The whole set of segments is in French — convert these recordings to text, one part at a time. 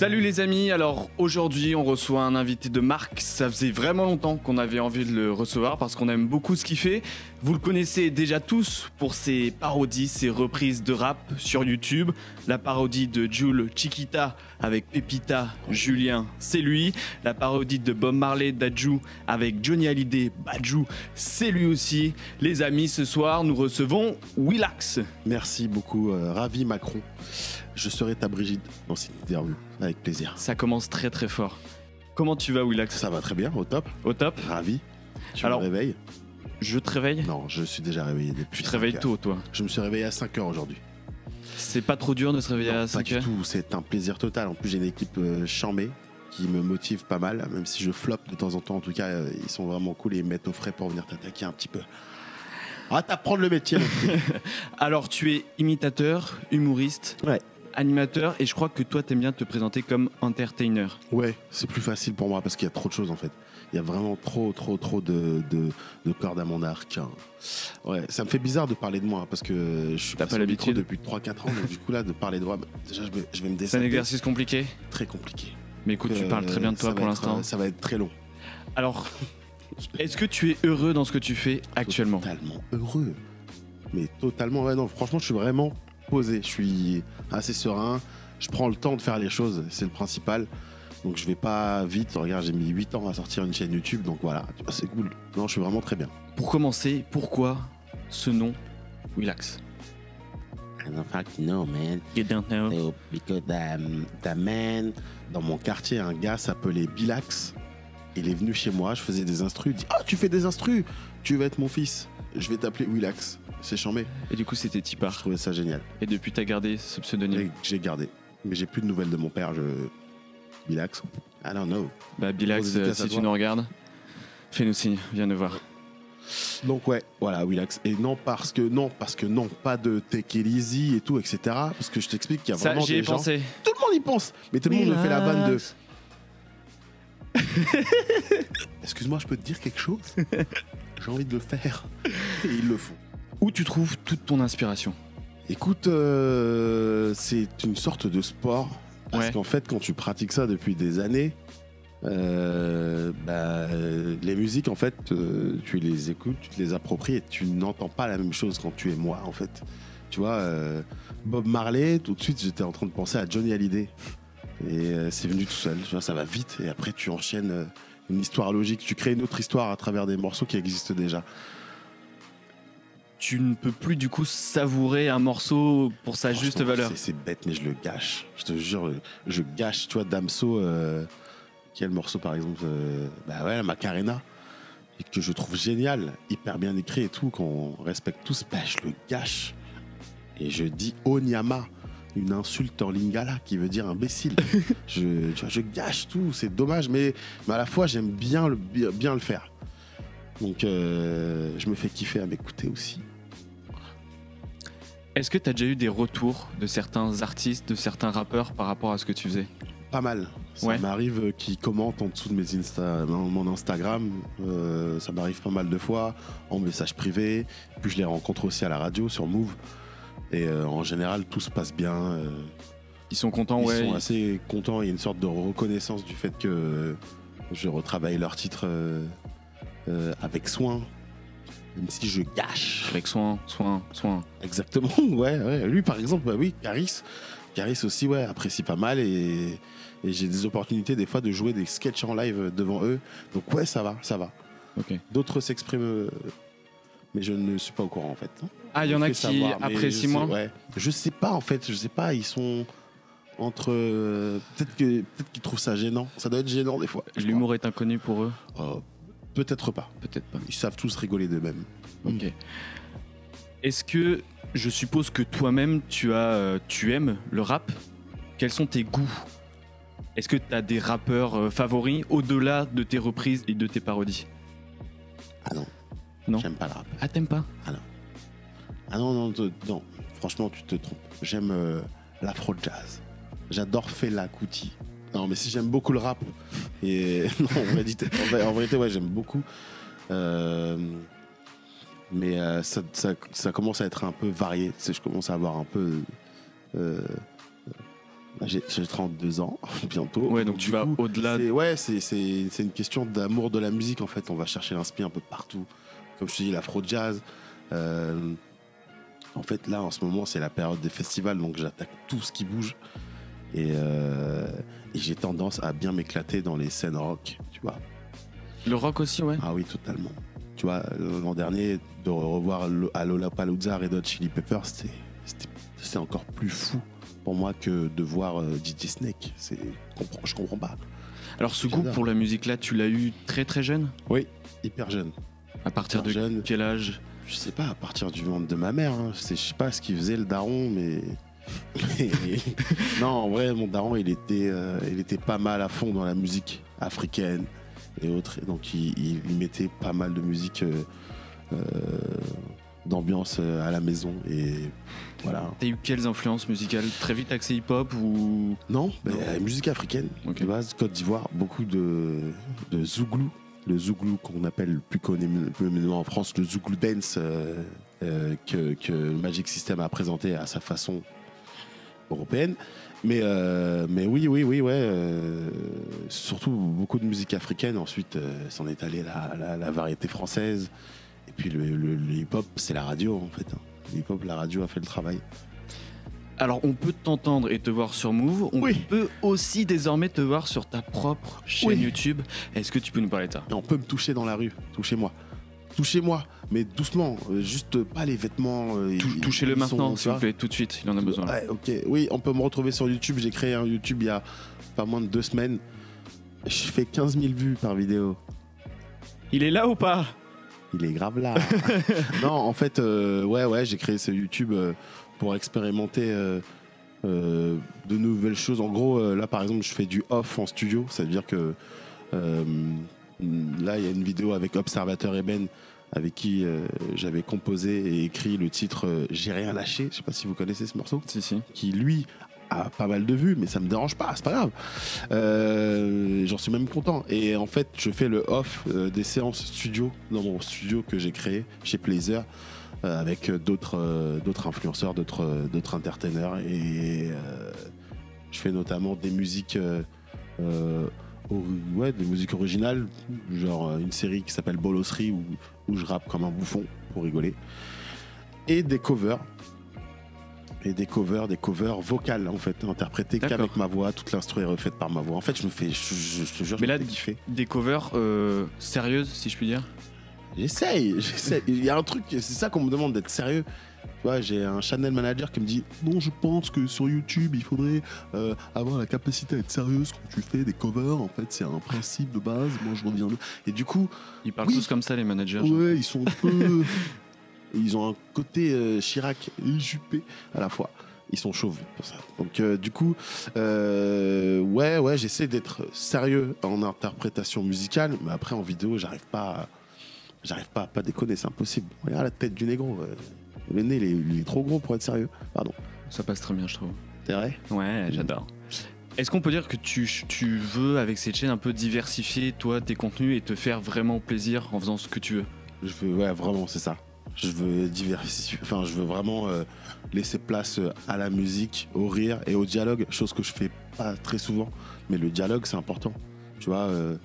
Salut les amis, alors aujourd'hui on reçoit un invité de marque, ça faisait vraiment longtemps qu'on avait envie de le recevoir parce qu'on aime beaucoup ce qu'il fait. Vous le connaissez déjà tous pour ses parodies, ses reprises de rap sur YouTube, la parodie de Jules Chiquita avec Pepita, Julien, c'est lui, la parodie de Bob Marley Dajou avec Johnny Hallyday, Bajou, c'est lui aussi. Les amis, ce soir nous recevons Willax. Merci beaucoup, euh, ravi Macron. Je serai ta Brigitte dans cette interview, avec plaisir. Ça commence très très fort. Comment tu vas Willax Ça va très bien, au top, Au top ravi. Tu Alors- me réveilles Je te réveille Non, je suis déjà réveillé depuis. Tu te 5 réveilles heures. tôt toi. Je me suis réveillé à 5h aujourd'hui. C'est pas trop dur de se réveiller Non, à Pas 5 du heures tout, c'est un plaisir total. En plus, j'ai une équipe euh, chambée qui me motive pas mal, même si je floppe de temps en temps. En tout cas, euh, ils sont vraiment cool et ils me mettent au frais pour venir t'attaquer un petit peu. Va t'apprendre le métier. Alors tu es imitateur, humoriste, Ouais. Animateur et je crois que toi t'aimes bien te présenter comme entertainer. ouais, c'est plus facile pour moi parce qu'il y a trop de choses en fait. Il y a vraiment trop, trop, trop de, de, de cordes à mon arc. hein. Ouais, ça me fait bizarre de parler de moi parce que je suis pas l'habitude. depuis 3-4 ans. Donc du coup là, de parler de moi, déjà je vais, je vais me C'est un exercice compliqué, très compliqué. mais écoute, tu Euh, parles très bien de toi pour l'instant. euh, Ça va être très long. Alors, est-ce que tu es heureux dans ce que tu fais actuellement? Totalement heureux. Mais totalement, ouais, non, franchement, je suis vraiment posé. Je suis assez serein. Je prends le temps de faire les choses, c'est le principal. Donc je vais pas vite. Regarde, j'ai mis 8 ans à sortir une chaîne YouTube, donc voilà, c'est cool. Non, je suis vraiment très bien. Pour commencer, pourquoi ce nom Willax? I don't fucking know, man. You don't know. No, because um, the man, dans mon quartier, un gars s'appelait Bilax. Il est venu chez moi, je faisais des instrus. Il dit Ah, tu fais des instrus Tu vas être mon fils. Je vais t'appeler Willax. C'est chambé. Et du coup c'était Je Tipar. trouvais ça génial. Et depuis t'as gardé ce pseudonyme J'ai gardé. Mais j'ai plus de nouvelles de mon père. Je... Bilax. I don't know. Bah dédicace euh, si tu nous regardes, fais-nous signe, viens nous voir. Donc ouais, voilà, Willax. Et non parce que non, parce que non, pas de take it easy et tout, etc. Parce que je t'explique qu'il y a Ça, vraiment ai des gens. pensé. Tout le monde y pense. Mais tout le monde me fait la vanne de. Excuse-moi, je peux te dire quelque chose? J'ai envie de le faire. Et ils le font. Où tu trouves toute ton inspiration? Écoute, euh, c'est une sorte de sport. Parce Ouais. qu'en fait, quand tu pratiques ça depuis des années, euh, bah, les musiques, en fait, euh, tu les écoutes, tu te les appropries et tu n'entends pas la même chose quand tu es moi, en fait. Tu vois, euh, Bob Marley, tout de suite, j'étais en train de penser à Johnny Hallyday. Et euh, c'est venu tout seul. Tu vois, ça va vite. Et après, tu enchaînes euh, une histoire logique. Tu crées une autre histoire à travers des morceaux qui existent déjà. Tu ne peux plus du coup savourer un morceau pour sa juste valeur. c'est- bête, mais je le gâche. Je te jure, je gâche. Tu vois, Damso, euh, quel morceau par exemple euh, Bah ouais, Macarena. Et que je trouve génial, hyper bien écrit et tout, qu'on respecte tous. Bah, je le gâche. Et je dis Onyama, une insulte en lingala qui veut dire imbécile. je, tu vois, je gâche tout, c'est dommage, mais, mais à la fois, j'aime bien le, bien, bien le faire. Donc, euh, je me fais kiffer à m'écouter aussi. Est-ce que tu as déjà eu des retours de certains artistes, de certains rappeurs par rapport à ce que tu faisais? Pas mal. Ça Ouais. m'arrive euh, qu'ils commentent en dessous de mes Insta, mon Instagram. Euh, ça m'arrive pas mal de fois en message privé. Puis je les rencontre aussi à la radio sur Move. Et euh, en général, tout se passe bien. euh, Ils sont contents, ils ouais. sont assez contents. Il y a une sorte de reconnaissance du fait que je retravaille leur titre euh, avec soin. Même si je gâche. Avec soin, soin, soin. Exactement, ouais, ouais. Lui, par exemple, bah oui, Caris. Caris aussi, ouais, apprécie pas mal et, et j'ai des opportunités des fois de jouer des sketchs en live devant eux. Donc ouais, ça va, ça va. Ok. D'autres s'expriment, mais je ne suis pas au courant en fait. Ah, il y en a qui savoir, apprécient je sais- moins Ouais. Je sais pas en fait, je sais pas, ils sont entre. peut-être que peut-être qu'ils trouvent ça gênant. Ça doit être gênant des fois. L'humour est inconnu pour eux. Euh, peut-être pas. Peut-être pas. Ils savent tous rigoler d'eux-mêmes. Ok. Est-ce que je suppose que toi-même tu as, euh, tu aimes le rap? Quels sont tes goûts? Est-ce que tu as des rappeurs euh, favoris au-delà de tes reprises et de tes parodies? Ah non. Non. J'aime pas le rap. Ah, t'aimes pas Ah non, non, te- non. Franchement, tu te trompes. J'aime euh, l'afro-jazz. J'adore Fela Kuti. Non, mais si j'aime beaucoup le rap. Et non, en vérité, en ouais, j'aime beaucoup. Euh, mais euh, ça, ça- ça commence à être un peu varié. Tu sais, je commence à avoir un peu. euh, J'ai j'ai 32 ans bientôt. Ouais, donc tu Du vas coup, au-delà. Ouais, c'est- c'est c'est une question d'amour de la musique en fait. On va chercher l'inspire un peu partout. Comme je te dis, l'afro-jazz. Euh, en fait, là, en ce moment, c'est la période des festivals, donc j'attaque tout ce qui bouge. Et, euh, et j'ai tendance à bien m'éclater dans les scènes rock, tu vois. Le rock aussi, ouais. Ah oui, totalement. Tu vois, l'an dernier, de revoir à Lollapalooza Red Hot Chili Peppers, c'était encore plus fou pour moi que de voir euh, DJ Snake. C'est, je comprends, pas. Alors, ce goût pour la musique là, tu l'as eu très très jeune? Oui, hyper jeune. À partir de jeune. quel âge Je sais pas, à partir du ventre de ma mère. hein. C'est- Je sais pas ce qu'il faisait le daron, mais. non, en vrai, mon daron, il était, euh, il était pas mal à fond dans la musique africaine et autres. Et donc, il, mettait pas mal de musique euh, euh, d'ambiance à la maison. Et voilà. T'as eu quelles influences musicales? Très vite accès hip-hop ou? Non, euh, musique africaine. De base, Côte d'Ivoire, beaucoup de, de Zouglou. Le Zouglou qu'on appelle plus communément en France le Zouglou Dance euh, euh, que, que le Magic System a présenté à sa façon européenne. Mais, euh, mais oui, oui, oui, ouais. euh, surtout beaucoup de musique africaine. Ensuite, s'en est allé la, la, la variété française. Et puis le, le- le hip-hop, c'est la radio en fait. hein. Le hip-hop, la radio a fait le travail. Alors, on peut t'entendre et te voir sur Move. On Oui. peut aussi désormais te voir sur ta propre chaîne Oui. YouTube. Est-ce que tu peux nous parler de ça? On peut me toucher dans la rue, touchez-moi. Touchez-moi, mais doucement, euh, juste pas les vêtements. euh, Touchez-le maintenant, s'il vous plaît, tout de suite. Il en a besoin. Ouais, ok. Oui, on peut me retrouver sur YouTube. J'ai créé un YouTube il y a pas moins de deux semaines. Je fais 15 000 vues par vidéo. Il est là ou pas? Il est grave là. non, en fait, euh, ouais, ouais, j'ai créé ce YouTube euh, pour expérimenter euh, de nouvelles choses. En gros, là, par exemple, je fais du off en studio. Ça veut dire que là, il y a une vidéo avec Observateur Eben avec qui j'avais composé et écrit le titre J'ai rien lâché. Je sais pas si vous connaissez ce morceau Si, si. qui lui pas mal de vues, mais ça me dérange pas, c'est pas grave. Euh, J'en suis même content. Et en fait, je fais le off euh, des séances studio dans mon studio que j'ai créé chez Plazer euh, avec d'autres d'autres influenceurs, d'autres d'autres entertainers. Et je fais notamment des musiques. ouais, des musiques originales, genre une série qui s'appelle Bolosserie où, où je rappe comme un bouffon pour rigoler. Et des covers et des covers, des covers vocales en fait, interprétées qu'avec ma voix, toute l'instru est refaite par ma voix. En fait, je me fais, je, je- te jure, Mais je là, me fais kiffer. Des covers euh, sérieuses, si je puis dire? J'essaye, j'essaye. Il y a un truc, c'est ça qu'on me demande d'être sérieux. Tu vois, j'ai un channel manager qui me dit Non, je pense que sur YouTube, il faudrait euh, avoir la capacité à être sérieuse quand tu fais des covers. En fait, c'est un principe de base. Moi, je reviens. Et du coup, Ils parlent Oui. tous comme ça, les managers. Ouais, ils sont un peu. ils ont un côté euh, Chirac et Juppé à la fois. Ils sont chauves pour ça. Donc, euh, du coup, euh, ouais, ouais, j'essaie d'être sérieux en interprétation musicale, mais après en vidéo, j'arrive pas. à- J'arrive pas à pas déconner, c'est impossible. Regarde la tête du négro. le nez, il est, il est trop gros pour être sérieux. Pardon. Ça passe très bien, je trouve. C'est vrai? Ouais, j'adore. Est-ce qu'on peut dire que tu, tu veux, avec cette chaîne, un peu diversifier, toi, tes contenus et te faire vraiment plaisir en faisant ce que tu veux? Je veux, ouais, vraiment, c'est ça. Je veux diversifier. Enfin, je veux vraiment euh, laisser place euh, à la musique, au rire et au dialogue, chose que je fais pas très souvent. Mais le dialogue, c'est important. Tu vois, euh,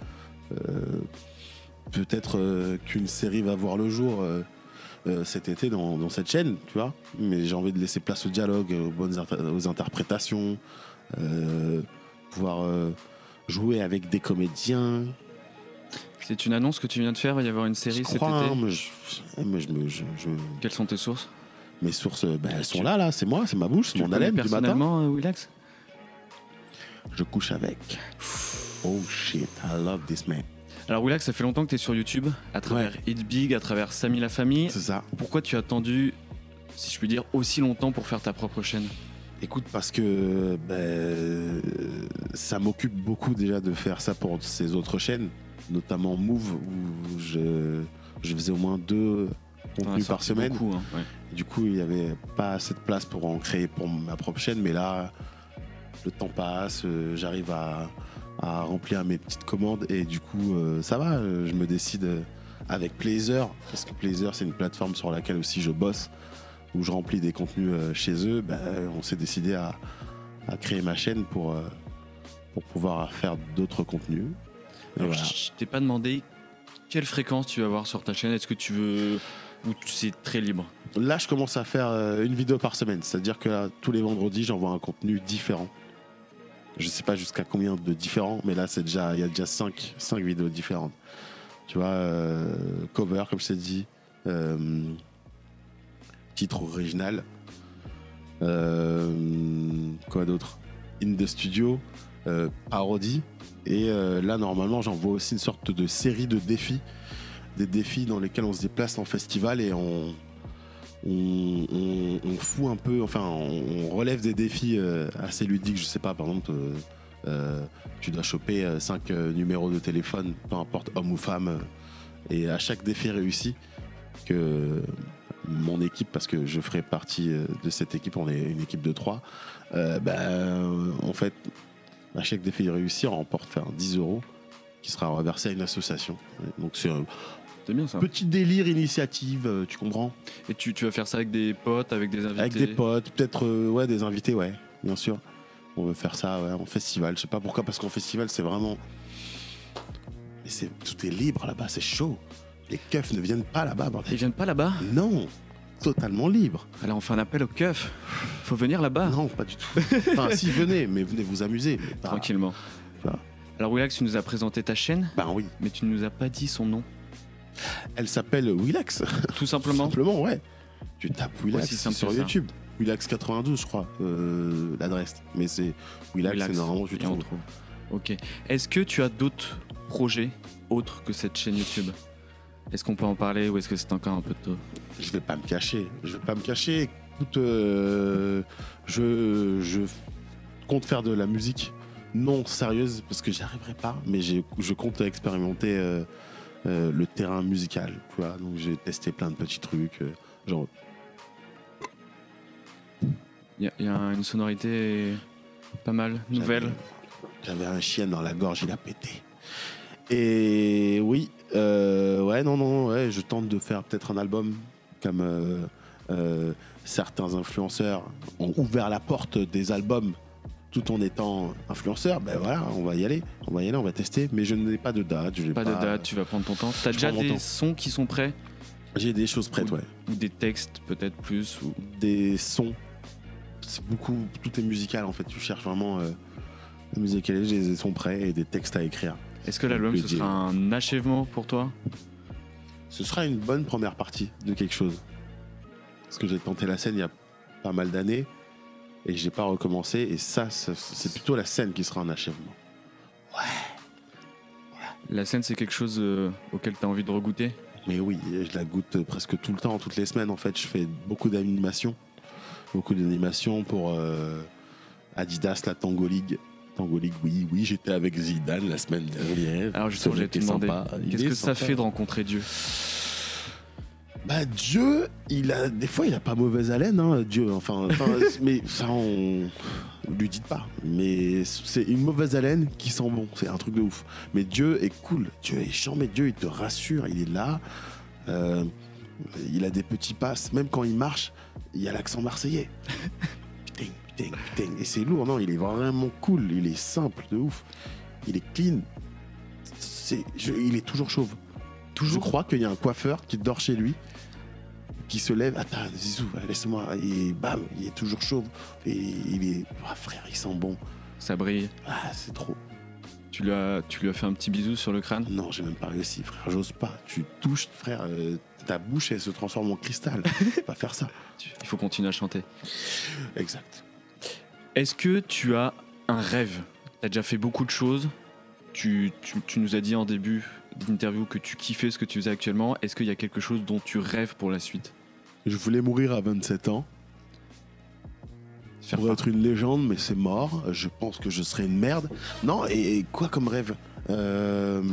peut-être qu'une série va voir le jour cet été dans, cette chaîne, tu vois. Mais j'ai envie de laisser place au dialogue, aux bonnes aux interprétations, pouvoir jouer avec des comédiens, C'est une annonce que tu viens de faire, il va y avoir une série je cet crois, été. hein, mais je- Quelles sont tes sources? Mes sources, bah, elles sont là, là, c'est moi, c'est ma bouche, c'est mon haleine du matin. euh, Willax? Je couche avec. Oh shit, I love this man. Alors Willax, ça fait longtemps que tu es sur YouTube, à travers Hit Big, à travers Samy la famille. C'est ça. Pourquoi tu as attendu, si je puis dire, aussi longtemps pour faire ta propre chaîne? Écoute, parce que ben, ça m'occupe beaucoup déjà de faire ça pour ces autres chaînes, notamment Move, où je, je faisais au moins deux contenus par semaine. beaucoup, hein, ouais. Du coup, il n'y avait pas assez de place pour en créer pour ma propre chaîne, mais là, le temps passe, euh, j'arrive à, à remplir mes petites commandes et du coup, euh, ça va, euh, je me décide avec Plazer, parce que Plazer, c'est une plateforme sur laquelle aussi je bosse, où je remplis des contenus chez eux. Ben, on s'est décidé à, à créer ma chaîne pour, pour pouvoir faire d'autres contenus. Et Alors, voilà. Je t'ai pas demandé quelle fréquence tu vas avoir sur ta chaîne. Est-ce que tu veux ou c'est très libre? Là, je commence à faire euh, une vidéo par semaine, c'est-à-dire que là, tous les vendredis, j'envoie un contenu différent. Je sais pas jusqu'à combien de différents, mais là, c'est déjà, il y a déjà 5, vidéos différentes. Tu vois, euh, cover, comme je t'ai dit, euh, titre original, euh, quoi d'autre? In the studio, parodie, et euh, là, normalement, j'envoie aussi une sorte de série de défis, des défis dans lesquels on se déplace en festival et on, on, fout un peu, enfin, on, relève des défis euh, assez ludiques. Je sais pas, par exemple, euh, euh, tu dois choper 5 numéros de téléphone, peu importe homme ou femme, euh, et à chaque défi réussi, que mon équipe, parce que je ferai partie euh, de cette équipe, on est une équipe de 3, ben, en fait, à chaque défi réussi, on remporte enfin, 10 euros qui sera reversé à une association. Donc c'est un C'est bien ça. petit délire initiative, euh, tu comprends? Et tu, tu vas faire ça avec des potes, avec des invités? Avec des potes, peut-être euh, ouais, des invités, ouais, bien sûr. On veut faire ça ouais, en festival. Je sais pas pourquoi, parce qu'en festival, c'est vraiment. Mais c'est tout est libre là-bas, c'est chaud. Les keufs ne viennent pas là-bas, Ils bordel. viennent pas là-bas? Non, totalement libre. Alors on fait un appel au keuf. Faut venir là-bas. Non, pas du tout. Enfin, si, venez, mais venez vous amuser. mais pas- Tranquillement. Voilà. Alors Willax, tu nous as présenté ta chaîne, Ben oui. mais tu ne nous as pas dit son nom. Elle s'appelle Willax. Tout simplement. Simplement, ouais. Tu tapes Willax sur. YouTube. Willax 92, je crois, euh, l'adresse. Mais c'est Willax, c'est normalement tu trouves. trouve. Ok. Est-ce que tu as d'autres projets autres que cette chaîne YouTube? Est-ce qu'on peut en parler ou est-ce que c'est encore un peu tôt Je vais pas me cacher. Je vais pas me cacher. Écoute, euh, je, je compte faire de la musique non sérieuse parce que j'y arriverai pas, mais je compte expérimenter euh, euh, le terrain musical. Tu vois, donc j'ai testé plein de petits trucs. genre, Il y, a- il y a une sonorité pas mal, nouvelle. J'avais un chien dans la gorge, il a pété. Et oui, euh, ouais, non, non, ouais, je tente de faire peut-être un album comme euh, euh, certains influenceurs ont ouvert la porte des albums tout en étant influenceurs. Ben voilà, on va y aller, on va y aller, on va tester. Mais je n'ai pas de date. je n'ai Pas de date, tu vas prendre ton temps. T'as déjà des sons qui sont prêts? J'ai des choses prêtes, ouais. Ou des textes peut-être plus ou... Des sons. C'est beaucoup, tout est musical en fait. Tu cherches vraiment euh, la musicalité, j'ai des sons prêts et des textes à écrire. Est-ce que l'album ce dire. sera un achèvement pour toi? Ce sera une bonne première partie de quelque chose. Parce que j'ai tenté la scène il y a pas mal d'années et j'ai pas recommencé. Et ça, c'est plutôt la scène qui sera un achèvement. La scène c'est quelque chose euh, auquel tu as envie de regoûter? Mais oui, je la goûte presque tout le temps, toutes les semaines en fait. Je fais beaucoup d'animations. Beaucoup d'animations pour euh, Adidas, la Tango League. Tango League, oui, oui, j'étais avec Zidane la semaine dernière. Alors justement, demandé, sympa, qu'est-ce est que ça fait de rencontrer Dieu Bah Dieu, il a des fois il a pas mauvaise haleine, hein, Dieu. Enfin, enfin, mais ça on lui dites pas. Mais c'est une mauvaise haleine qui sent bon. C'est un truc de ouf. Mais Dieu est cool. Dieu est chiant, mais Dieu il te rassure. Il est là. Euh, il a des petits passes. Même quand il marche, il y a l'accent marseillais. Et c'est lourd. Non, il est vraiment cool. Il est simple de ouf. Il est clean. C'est, je- il est toujours chauve. Je crois qu'il y a un coiffeur qui dort chez lui, qui se lève, attends, Zizou, laisse-moi, et bam, il est toujours chauve. Et il est, ah, frère, il sent bon. Ça brille. Ah, c'est trop. Tu lui, as, tu lui as fait un petit bisou sur le crâne? Non, j'ai même pas réussi, frère, j'ose pas. Tu touches, frère, euh, ta bouche, elle se transforme en cristal. Pas faire ça. Il faut continuer à chanter. Exact. Est-ce que tu as un rêve? Tu as déjà fait beaucoup de choses. Tu, tu- tu nous as dit en début d'interview que tu kiffais ce que tu faisais actuellement. Est-ce qu'il y a quelque chose dont tu rêves pour la suite? Je voulais mourir à 27 ans Faire pour part- être une légende, mais c'est mort. Je pense que je serais une merde. Non, et, et quoi comme rêve? Euh,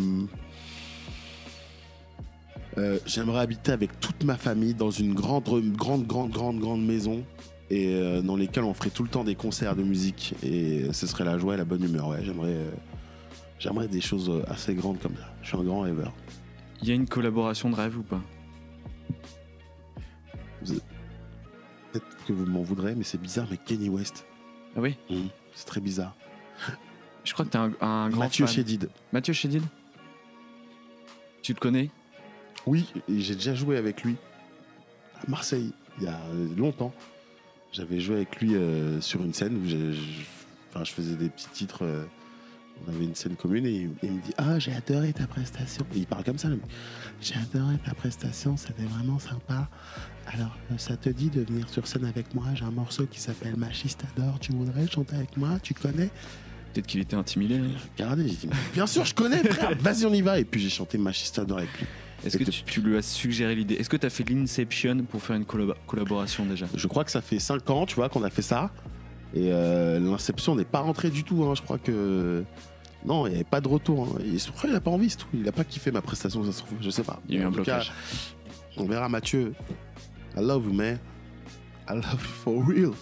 euh, J'aimerais habiter avec toute ma famille dans une grande, grande, grande, grande, grande maison et euh, dans lesquelles on ferait tout le temps des concerts de musique et ce serait la joie et la bonne humeur. Ouais, j'aimerais, euh, j'aimerais des choses euh, assez grandes comme ça. Je suis un grand rêveur. Il y a une collaboration de rêve ou pas? Peut-être que vous m'en voudrez, mais c'est bizarre, mais Kenny West. Ah oui? Mhm. C'est très bizarre. Je crois que t'es un, un grand Mathieu fan. Chédid. Mathieu Chédid? Tu le connais? Oui, j'ai déjà joué avec lui à Marseille, il y a longtemps. J'avais joué avec lui euh, sur une scène où je, je- enfin, je faisais des petits titres. euh, on avait une scène commune et il, il me dit Ah, j'ai adoré ta prestation. Et il parle comme ça. J'ai adoré ta prestation, c'était vraiment sympa. Alors, euh, ça te dit de venir sur scène avec moi? J'ai un morceau qui s'appelle Machistador. Tu voudrais chanter avec moi? Tu connais? Peut-être qu'il était intimidé. Regardez, j'ai dit Bien sûr, je connais, frère. Vas-y, on y va. Et puis j'ai chanté Machistador avec lui. Est-ce que tu, tu lui as suggéré l'idée? Est-ce que tu as fait l'Inception pour faire une collab- collaboration déjà? Je crois que ça fait 5 ans, tu vois, qu'on a fait ça. Et euh, l'inception n'est pas rentrée du tout. hein. Je crois que. Non, il n'y avait pas de retour. hein. Et je crois qu'il n'a pas envie, c'est tout. Il n'a pas kiffé ma prestation, ça se trouve. Je sais pas. Il y a eu En un tout cas, blocage. on verra Mathieu. I love you, man. I love you for real.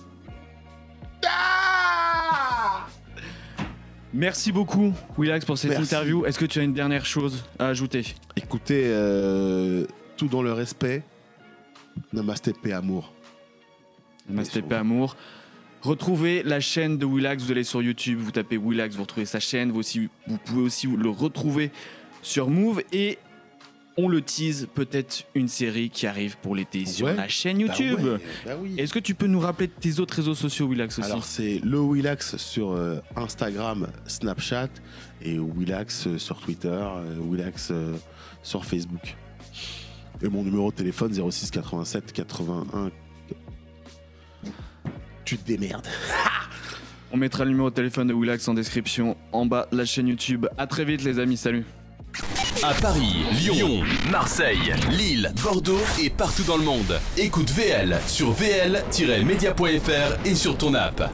Merci beaucoup, Willax, pour cette Merci. interview. Est-ce que tu as une dernière chose à ajouter? Écoutez, euh, tout dans le respect. Namasté, paix, amour. Master P Amour. Retrouvez la chaîne de Willax, vous allez sur YouTube, vous tapez Willax, vous retrouvez sa chaîne, vous, aussi- vous pouvez aussi le retrouver sur Move et on le tease peut-être une série qui arrive pour l'été sur Ouais. la chaîne Bah YouTube. ouais, bah oui. Est-ce que tu peux nous rappeler tes autres réseaux sociaux Willax aussi Alors c'est le Willax sur euh, Instagram, Snapchat et Willax euh, sur Twitter, euh, Willax euh, sur Facebook. Et mon numéro de téléphone 06 87 81. Tu te démerdes. On mettra le numéro de téléphone de Willax en description en bas de la chaîne YouTube. À très vite les amis, salut À Paris, Lyon, Marseille, Lille, Bordeaux et partout dans le monde. Écoute VL sur vl-media.fr et sur ton app.